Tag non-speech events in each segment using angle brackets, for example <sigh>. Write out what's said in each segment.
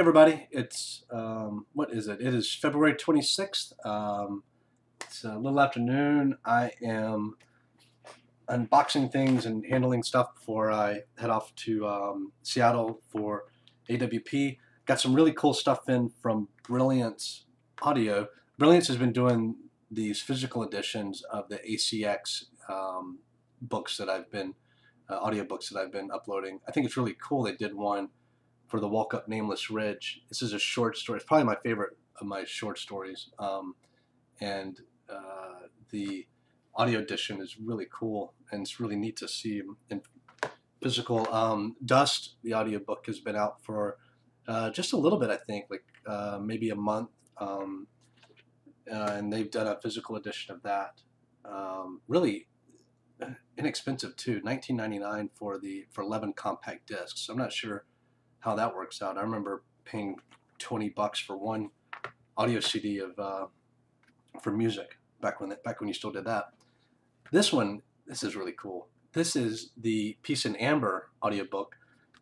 everybody, it's um, what is it? It is February 26th. Um, it's a little afternoon. I am unboxing things and handling stuff before I head off to um, Seattle for AWP. Got some really cool stuff in from Brilliance Audio. Brilliance has been doing these physical editions of the ACX um, books that I've been, uh, audio books that I've been uploading. I think it's really cool. They did one for the Walk Up Nameless Ridge. This is a short story. It's probably my favorite of my short stories. Um, and uh, the audio edition is really cool, and it's really neat to see in physical. Um, Dust, the audiobook, has been out for uh, just a little bit, I think, like uh, maybe a month. Um, and they've done a physical edition of that. Um, really inexpensive too, 19.99 for the for 11 compact discs. I'm not sure how that works out. I remember paying 20 bucks for one audio CD of uh, for music back when back when you still did that. This one, this is really cool. This is the Peace in Amber audiobook.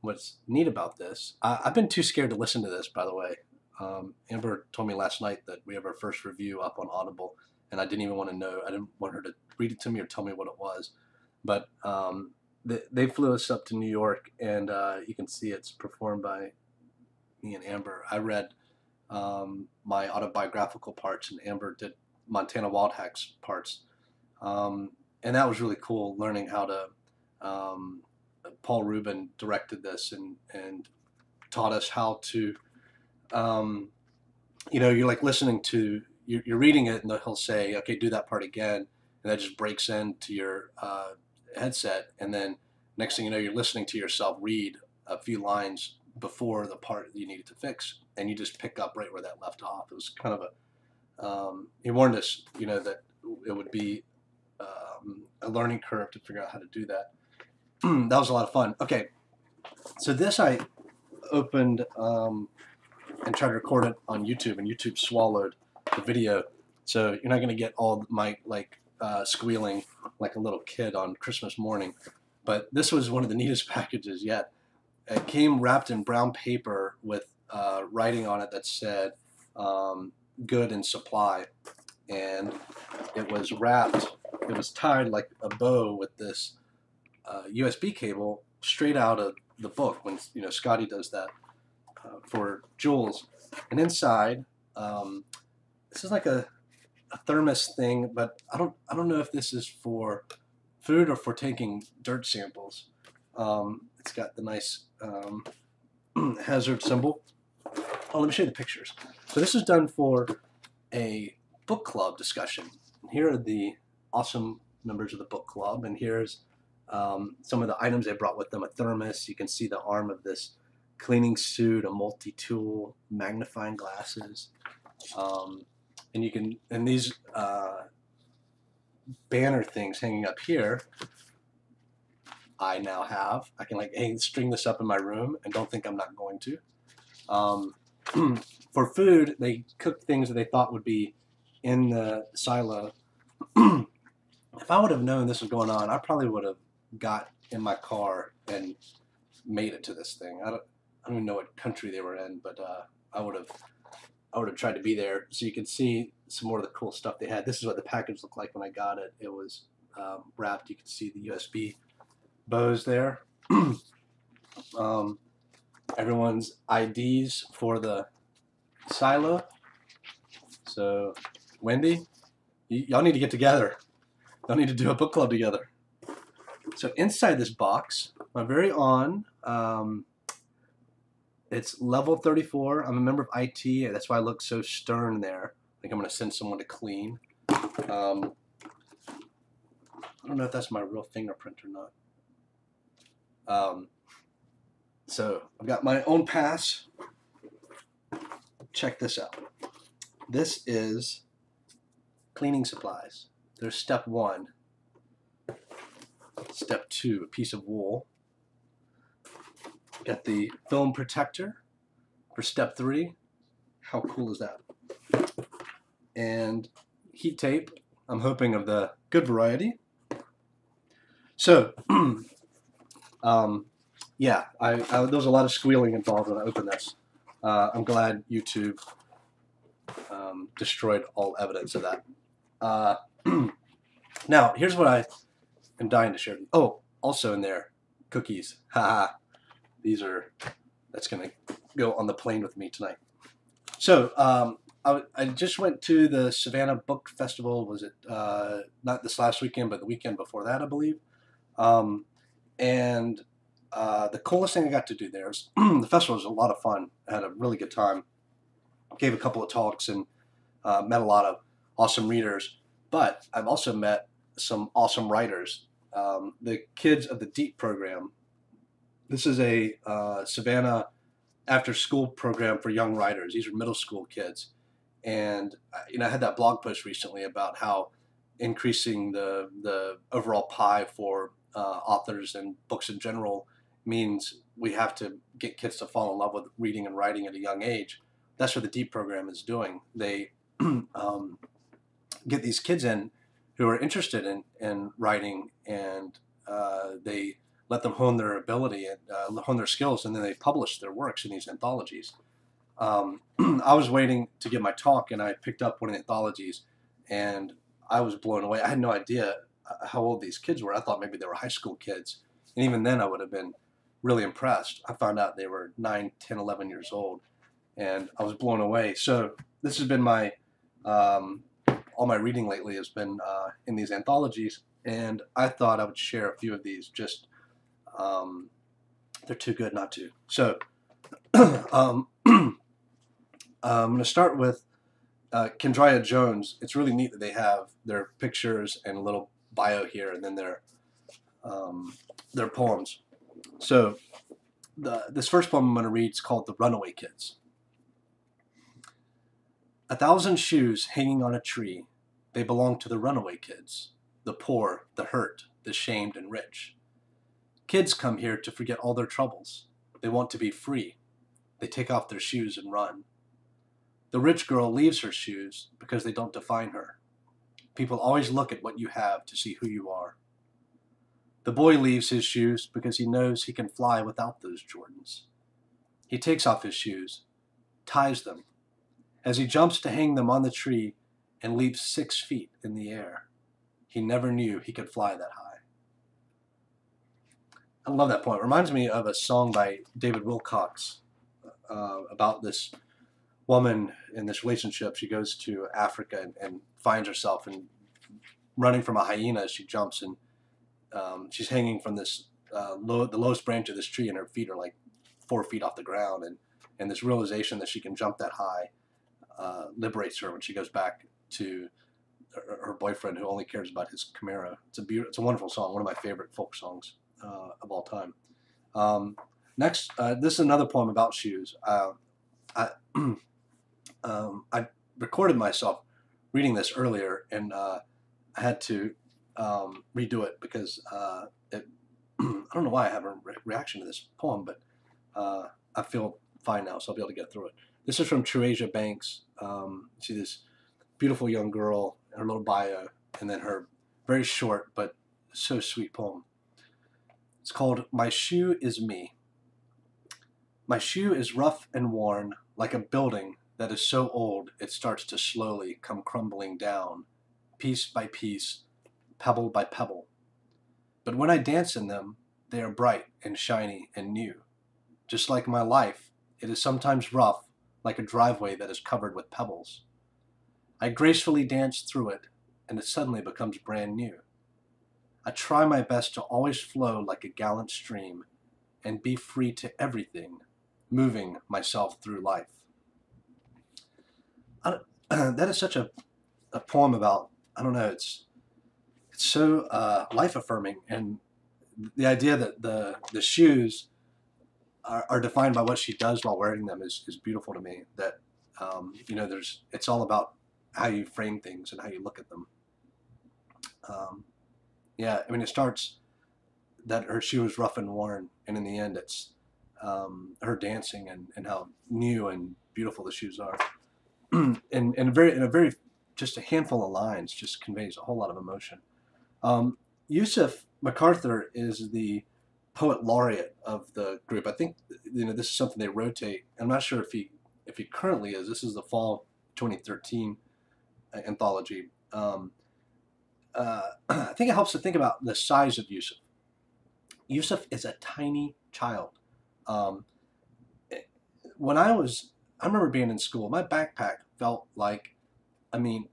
What's neat about this, I, have been too scared to listen to this, by the way. Um, Amber told me last night that we have our first review up on Audible, and I didn't even want to know. I didn't want her to read it to me or tell me what it was. But um, they, they flew us up to New York, and uh, you can see it's performed by me and Amber. I read um, my autobiographical parts, and Amber did Montana Wildhack's parts. Um, and that was really cool learning how to. Um, Paul Rubin directed this and, and taught us how to, um, you know, you're like listening to, you're, you're reading it, and he'll say, okay, do that part again. And that just breaks into your uh, headset, and then next thing you know, you're listening to yourself read a few lines before the part you needed to fix, and you just pick up right where that left off. It was kind of a um, he warned us, you know, that it would be um, a learning curve to figure out how to do that. <clears throat> that was a lot of fun. Okay, so this I opened um, and tried to record it on YouTube, and YouTube swallowed the video, so you're not going to get all my like uh, squealing like a little kid on Christmas morning. But this was one of the <laughs> neatest packages yet. It came wrapped in brown paper with uh, writing on it that said um, good and supply. And it was wrapped, it was tied like a bow with this uh, USB cable straight out of the book when, you know, Scotty does that uh, for Jules. And inside, um, this is like a a thermos thing, but I don't I don't know if this is for food or for taking dirt samples. Um, it's got the nice um, <clears throat> hazard symbol. Oh, let me show you the pictures. So this is done for a book club discussion. Here are the awesome members of the book club, and here's um, some of the items they brought with them. A thermos. You can see the arm of this cleaning suit, a multi-tool, magnifying glasses. Um, and you can and these uh, banner things hanging up here I now have. I can like hang, string this up in my room and don't think I'm not going to. Um, <clears throat> for food they cook things that they thought would be in the silo. <clears throat> If I would have known this was going on I probably would have got in my car and made it to this thing. I don't I don't even know what country they were in but uh, I would have I would have tried to be there so you can see some more of the cool stuff they had. This is what the package looked like when I got it. It was um, wrapped. You can see the USB bows there. <clears throat> um, everyone's IDs for the silo. So, Wendy, y'all need to get together. Y'all need to do a book club together. So inside this box, my very own um, it's level 34. I'm a member of IT. That's why I look so stern there. I think I'm going to send someone to clean. Um, I don't know if that's my real fingerprint or not. Um, so I've got my own pass. Check this out. This is cleaning supplies. There's step one. Step two, a piece of wool. Got the film protector for step three. How cool is that? And heat tape, I'm hoping of the good variety. So, <clears throat> um, yeah, I, I, there was a lot of squealing involved when I opened this. Uh, I'm glad YouTube um, destroyed all evidence of that. Uh, <clears throat> now, here's what I am dying to share. Oh, also in there, cookies. Haha. These are, that's going to go on the plane with me tonight. So, um, I, I just went to the Savannah Book Festival. Was it uh, not this last weekend, but the weekend before that, I believe. Um, and uh, the coolest thing I got to do there is <clears throat> the festival was a lot of fun. I had a really good time. Gave a couple of talks and uh, met a lot of awesome readers. But I've also met some awesome writers. Um, the kids of the Deep program. This is a uh, Savannah after school program for young writers. These are middle school kids. And uh, you know, I had that blog post recently about how increasing the the overall pie for uh, authors and books in general means we have to get kids to fall in love with reading and writing at a young age. That's what the Deep program is doing. They <clears throat> um, get these kids in who are interested in, in writing and uh, they let them hone their ability and uh, hone their skills, and then they publish their works in these anthologies. Um, <clears throat> I was waiting to get my talk, and I picked up one of the anthologies, and I was blown away. I had no idea uh, how old these kids were. I thought maybe they were high school kids, and even then, I would have been really impressed. I found out they were 9, 10, 11 years old, and I was blown away. So this has been my um, all my reading lately has been uh, in these anthologies, and I thought I would share a few of these. Just um, they're too good not to. So <clears throat> <clears throat> um, I'm going to start with uh, Kendria Jones. It's really neat that they have their pictures and a little bio here, and then their um, their poems. So the, this first poem I'm going to read is called The Runaway Kids. A thousand shoes hanging on a tree, they belong to the runaway kids, the poor, the hurt, the shamed and rich. Kids come here to forget all their troubles. They want to be free. They take off their shoes and run. The rich girl leaves her shoes because they don't define her. People always look at what you have to see who you are. The boy leaves his shoes because he knows he can fly without those Jordans. He takes off his shoes, ties them, as he jumps to hang them on the tree and leaps six feet in the air. He never knew he could fly that high. I love that point. It reminds me of a song by David Wilcox uh, about this woman in this relationship. She goes to Africa and, and finds herself and running from a hyena as she jumps and um, she's hanging from this uh, low, the lowest branch of this tree, and her feet are like four feet off the ground. And and this realization that she can jump that high uh, liberates her when she goes back to her, her, boyfriend, who only cares about his Camaro. It's a beautiful, it's a wonderful song, one of my favorite folk songs uh, of all time. Um, next, uh, this is another poem about shoes. Uh, I <clears throat> um, I recorded myself reading this earlier, and uh, I had to um, redo it because uh, it, <clears throat> I don't know why I have a re- reaction to this poem, but uh, I feel fine now, so I'll be able to get through it. This is from Truasia Banks. Um, see this beautiful young girl, her little bio, and then her very short but so sweet poem. It's called My Shoe is Me. My shoe is rough and worn, like a building that is so old it starts to slowly come crumbling down, piece by piece, pebble by pebble. But when I dance in them, they are bright and shiny and new. Just like my life, it is sometimes rough, like a driveway that is covered with pebbles. I gracefully dance through it, and it suddenly becomes brand new. I try my best to always flow like a gallant stream and be free to everything, moving myself through life. <clears throat> that is such a, a poem about, I don't know, it's it's so uh, life affirming, and the idea that the the shoes are, are, defined by what she does while wearing them is, is beautiful to me. That um, you know, there's it's all about how you frame things and how you look at them. Um, yeah, I mean, it starts that her shoe is rough and worn, and in the end, it's um, her dancing and, and how new and beautiful the shoes are. <clears throat> and and very in a very just a handful of lines just conveys a whole lot of emotion. Um, Yusuf MacArthur is the poet laureate of the group. I think you know this is something they rotate. I'm not sure if he if he currently is. This is the fall 2013 anthology. Um, uh, <clears throat> I think it helps to think about the size of Yusuf. Yusuf is a tiny child. Um, when I was, I remember being in school, my backpack felt like, I mean,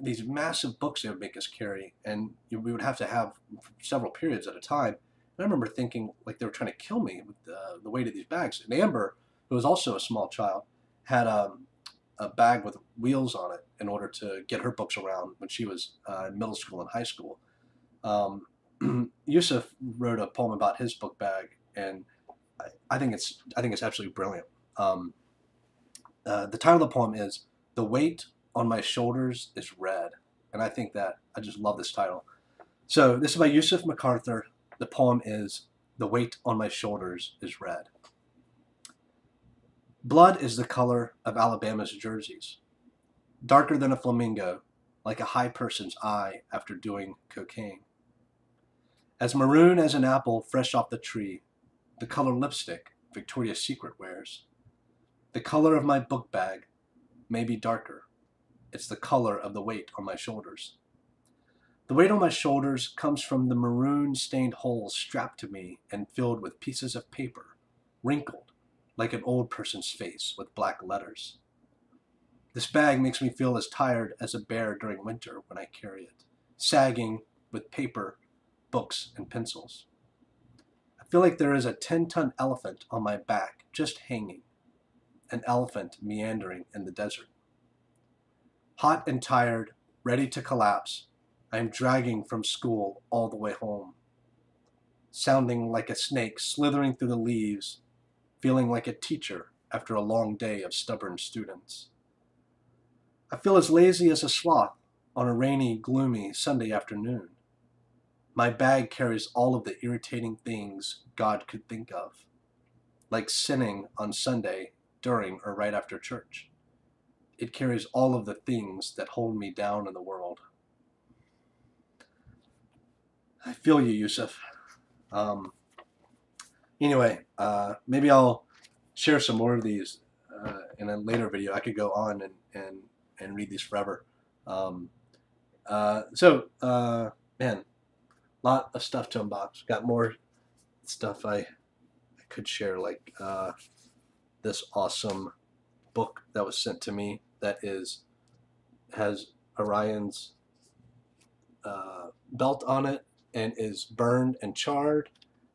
these massive books they would make us carry, and we would have to have several periods at a time. And I remember thinking like they were trying to kill me with the, the weight of these bags. And Amber, who was also a small child, had um, a bag with wheels on it in order to get her books around when she was uh, in middle school and high school. Um, <clears throat> Yusuf wrote a poem about his book bag, and I, I think it's I think it's absolutely brilliant. Um, uh, the title of the poem is "The Weight on My Shoulders is Red," and I think that I just love this title. So this is by Yusuf MacArthur. The poem is "The Weight on My Shoulders is Red." Blood is the color of Alabama's jerseys, darker than a flamingo, like a high person's eye after doing cocaine. As maroon as an apple fresh off the tree, the color lipstick Victoria's Secret wears. The color of my book bag may be darker. It's the color of the weight on my shoulders. The weight on my shoulders comes from the maroon stained holes strapped to me and filled with pieces of paper, wrinkled like an old person's face with black letters. This bag makes me feel as tired as a bear during winter when I carry it, sagging with paper, books, and pencils. I feel like there is a 10 ton elephant on my back just hanging, an elephant meandering in the desert. Hot and tired, ready to collapse, I am dragging from school all the way home, sounding like a snake slithering through the leaves feeling like a teacher after a long day of stubborn students. I feel as lazy as a sloth on a rainy, gloomy Sunday afternoon. My bag carries all of the irritating things God could think of, like sinning on Sunday during or right after church. It carries all of the things that hold me down in the world. I feel you, Yusuf. Um, anyway, uh, maybe I'll share some more of these uh, in a later video. I could go on and, and, and read these forever. Um, uh, so, uh, man, lot of stuff to unbox. Got more stuff I, I could share, like uh, this awesome book that was sent to me that is has Orion's uh, belt on it and is burned and charred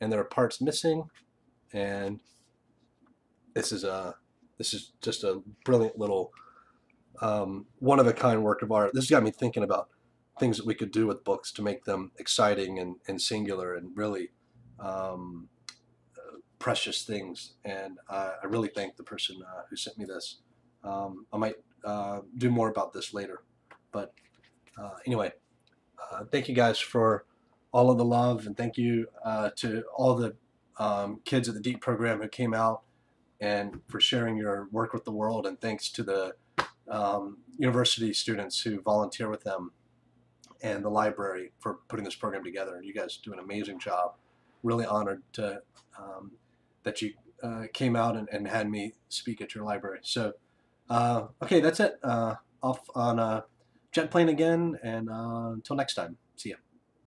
and there are parts missing and this is a this is just a brilliant little um, one of a kind work of art. This got me thinking about things that we could do with books to make them exciting and, and singular and really um, uh, precious things. And I, I, really thank the person uh, who sent me this. Um, I might uh, do more about this later. But uh, anyway, uh, thank you guys for all of the love, and thank you to all the um, kids at the DEEP program who came out and for sharing your work with the world. And thanks to the um, university students who volunteer with them and the library for putting this program together. You guys do an amazing job. Really honored to um, that you uh, came out and, and, had me speak at your library. So, uh, okay, that's it. Uh, off on a jet plane again, and uh, until next time, see ya.